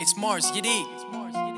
It's Mars, get it.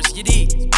It's Mars, get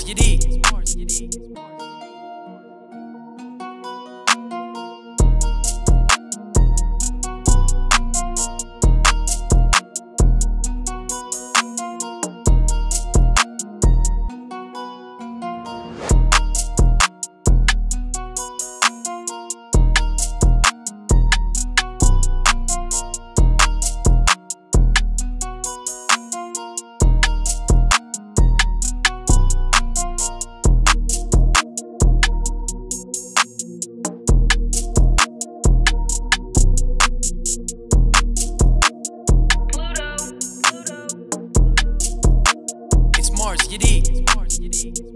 it. It's Mars, get it.